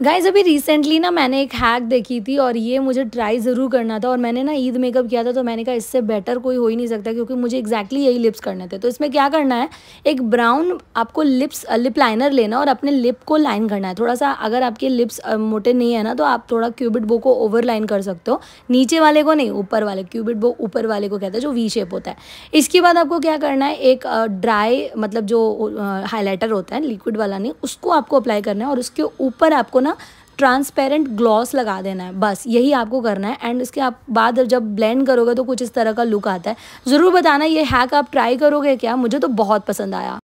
Guys अभी recently ना मैंने एक हैक देखी थी और ये मुझे ट्राई ज़रूर करना था और मैंने ना ईद मेकअप किया था तो मैंने कहा इससे बेटर कोई हो ही नहीं सकता क्योंकि मुझे एक्जैक्टली exactly यही लिप्स करने थे। तो इसमें क्या करना है? एक ब्राउन आपको लिप्स लिप लाइनर लेना और अपने लिप को लाइन करना है। थोड़ा सा अगर आपके लिप्स मोटे नहीं है ना तो आप थोड़ा क्यूबिट बो को ओवर लाइन कर सकते हो। नीचे वाले को नहीं, ऊपर वाले क्यूबिट बो ऊपर वाले को कहते हैं, जो वी शेप होता है। इसके बाद आपको क्या करना है? एक ड्राई मतलब जो हाईलाइटर होता है लिक्विड वाला नहीं, उसको आपको अप्लाई करना है और उसके ऊपर आपको ना ट्रांसपेरेंट ग्लॉस लगा देना है। बस, यही आपको करना है। एंड इसके आप बाद जब ब्लेंड करोगे तो कुछ इस तरह का लुक आता है। ज़रूर बताना, ये हैक आप ट्राई करोगे क्या? मुझे तो बहुत पसंद आया।